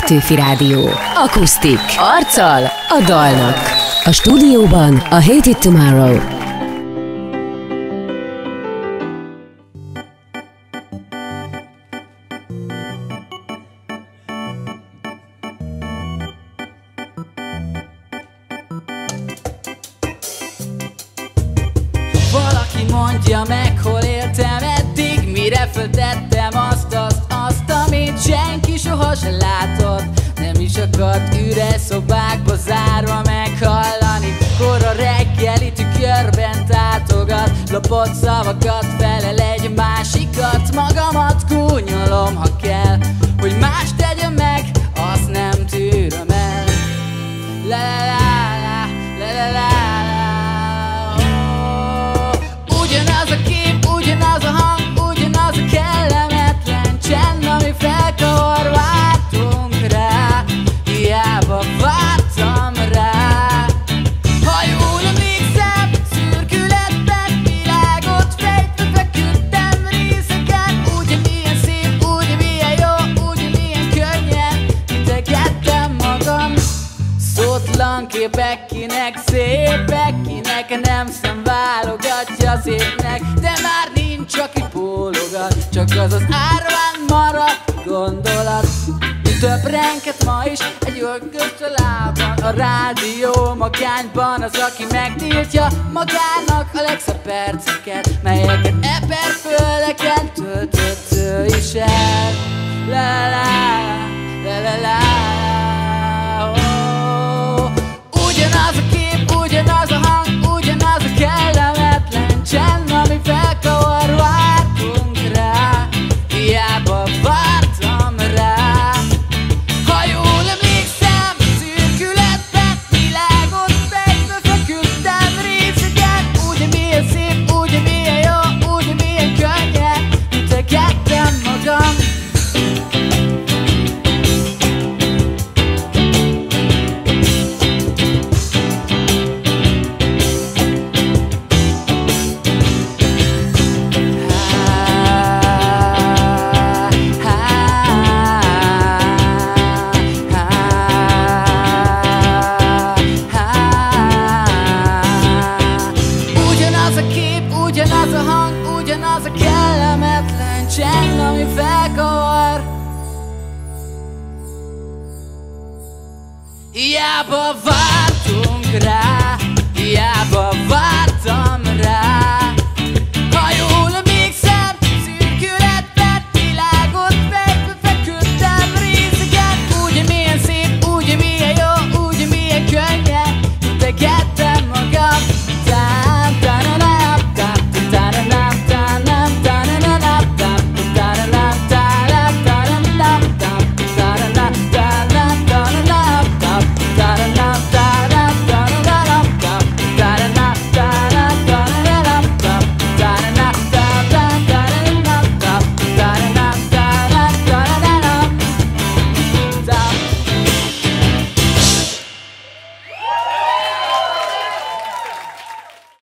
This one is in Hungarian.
Petőfi Rádió. Akusztik. Arccal a dalnak. A stúdióban a Hate It Tomorrow. Valaki mondja meg, hol éltem eddig Mire föltettem Akart üres szobákba zárva meghallani. Kor a reggeli tükörben tátogat Lopott szavakat felel egy másikat. Magamat kúnyolom, ha kell Szótlan képek kinek szépek, kinek nem szem válogatja szépnek, de már nincs, aki bólogat, csak az az árván maradt gondolat. Töbrenket ma is egy örgös lábban. A rádió magányban az, aki megtiltja Magának a legszebb perceket Melyeket eperföldeken töltött ugyanaz a kellemetlen csend, ami felkavar. Hiába vártunk rá.